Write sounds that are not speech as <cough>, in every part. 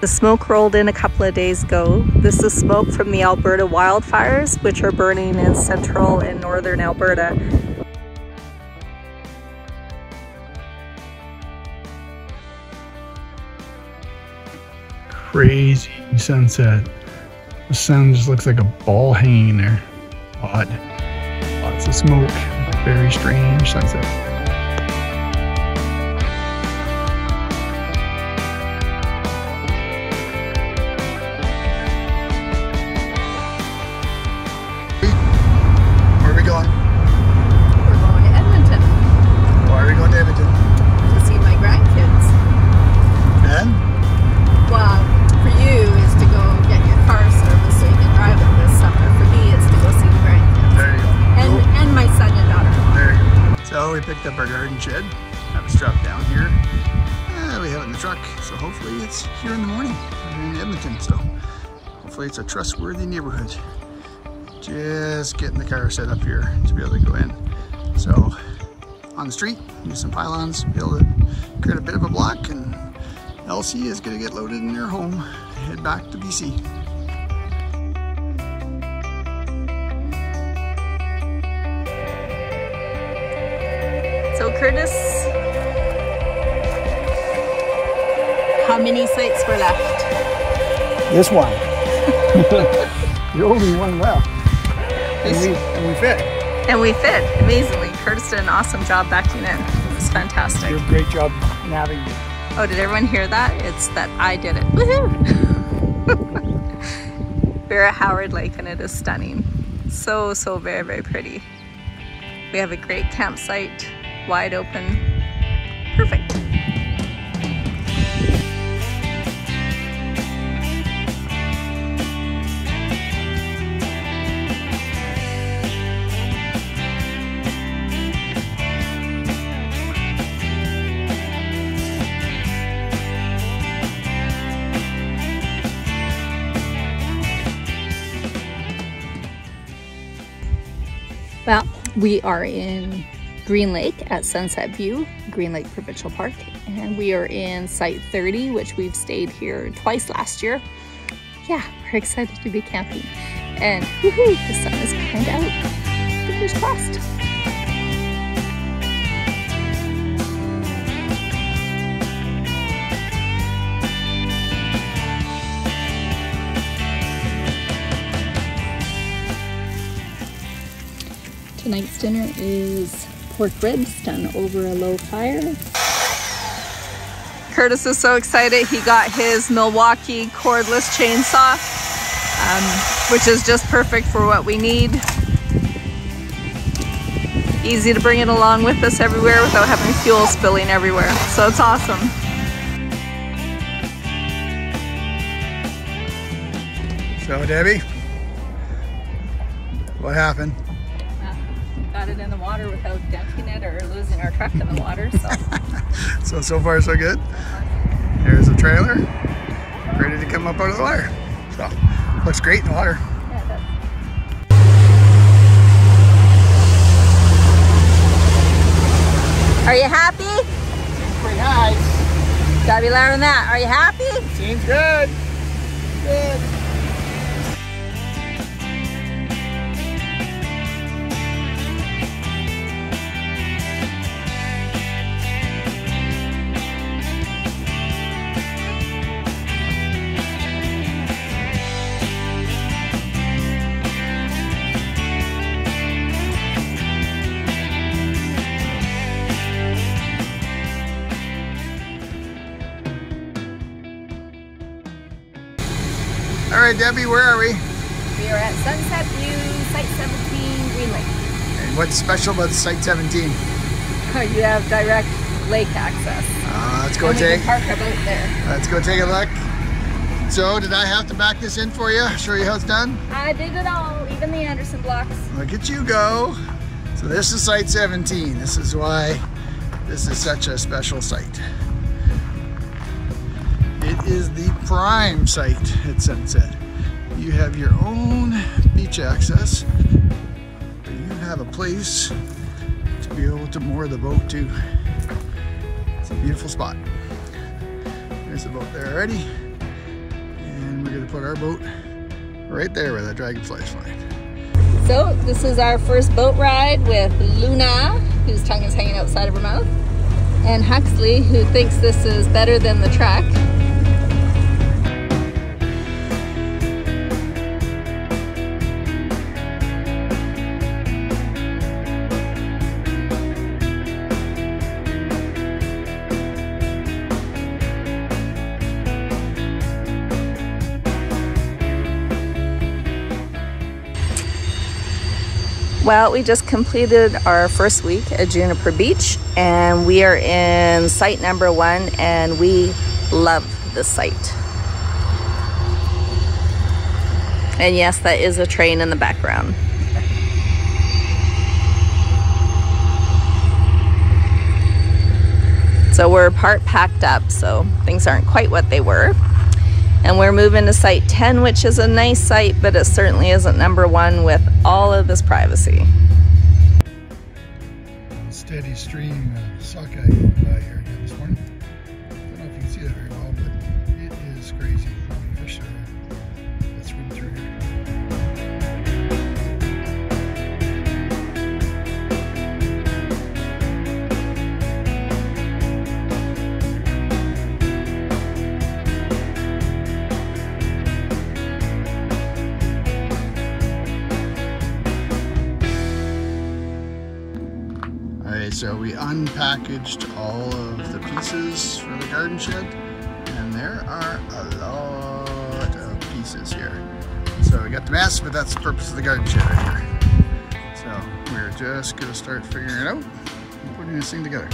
The smoke rolled in a couple of days ago. This is smoke from the Alberta wildfires, which are burning in central and northern Alberta. Crazy sunset. The sun just looks like a ball hanging there. Odd. Lots of smoke. Very strange sunset. Garden shed. Have it strapped down here. Uh, we have it in the truck, so hopefully it's here in the morning. In Edmonton, so hopefully it's a trustworthy neighborhood. Just getting the car set up here to be able to go in. So on the street, use some pylons, be able to create a bit of a block, and Elsie is gonna get loaded in their home, head back to BC. Curtis. How many sites were left? This one. <laughs> the only one left. And we, and we fit. And we fit, amazingly. Curtis did an awesome job backing in. It was fantastic. You did a great job navigating. Oh, did everyone hear that? It's that I did it. Woohoo! <laughs> We're at Howard Lake and it is stunning. So, so very, very pretty. We have a great campsite wide open. Perfect. Well, we are in Green Lake at Sunset View, Green Lake Provincial Park. And we are in Site 30, which we've stayed here twice last year. Yeah, we're excited to be camping. And woohoo, the sun is kind of out. Fingers crossed. Tonight's dinner is pork ribs done over a low fire. Curtis is so excited. He got his Milwaukee cordless chainsaw, um, which is just perfect for what we need. Easy to bring it along with us everywhere without having fuel spilling everywhere. So it's awesome. So Debbie, what happened? Got it in the water without denting it or losing our truck in the water. So, <laughs> so, so far so good. Here's the trailer, ready to come up out of the water. So, looks great in the water. Are you happy? Seems pretty nice. Gotta be louder than that. Are you happy? Seems good. Good. Right, Debbie, where are we? We are at Sunset View, Site 17, Green Lake. And what's special about Site 17? <laughs> you have direct lake access. Uh, let's go and take. park our boat there. Let's go take a look. So, did I have to back this in for you? Show you how it's done? I did it all, even the Andersen blocks. Look at you go. So this is Site 17. This is why this is such a special site. It is the prime site at Sunset. You have your own beach access, but you have a place to be able to moor the boat to. It's a beautiful spot. There's the boat there already. And we're gonna put our boat right there where that dragonfly is flying. So this is our first boat ride with Luna, whose tongue is hanging outside of her mouth, and Huxley, who thinks this is better than the truck. Well, we just completed our first week at Juniper Beach and we are in site number one and we love the site. And yes, that is a train in the background. So we're part packed up, so things aren't quite what they were. And we're moving to site 10, which is a nice site, but it certainly isn't number one with all of this privacy. Steady stream of sockeye by here so we unpackaged all of the pieces for the garden shed, and there are a lot of pieces here. So we got the mess, but that's the purpose of the garden shed right here. So we're just gonna start figuring it out and putting this thing together.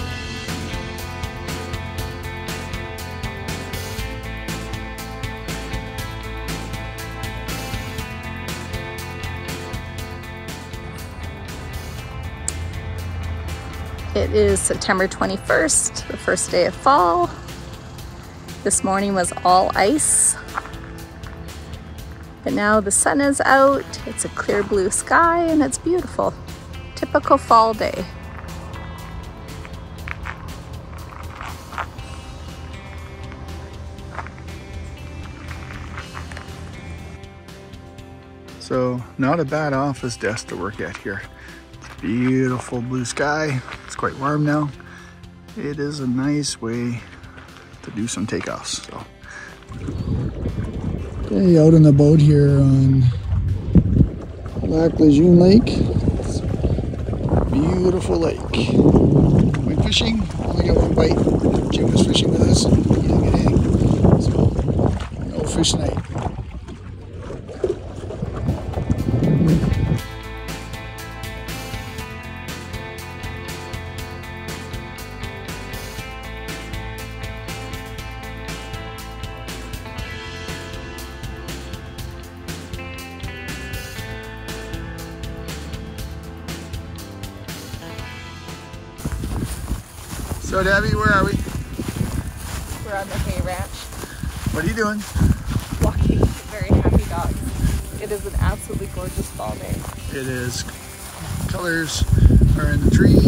It is September 21st, the first day of fall. This morning was all ice. But now the sun is out, it's a clear blue sky, and it's beautiful. Typical fall day. So not a bad office desk to work at here. Beautiful blue sky. It's quite warm now. It is a nice way to do some takeoffs. So. Okay, out on the boat here on Lac Le Jeune Lake. Beautiful lake. Went fishing, only got one bite. Jim was fishing with us he didn't get anything. So, no fish tonight. So Debbie, where are we? We're on the hay ranch, What are you doing? walking very happy dogs. It is an absolutely gorgeous fall day. It is colors are in the trees.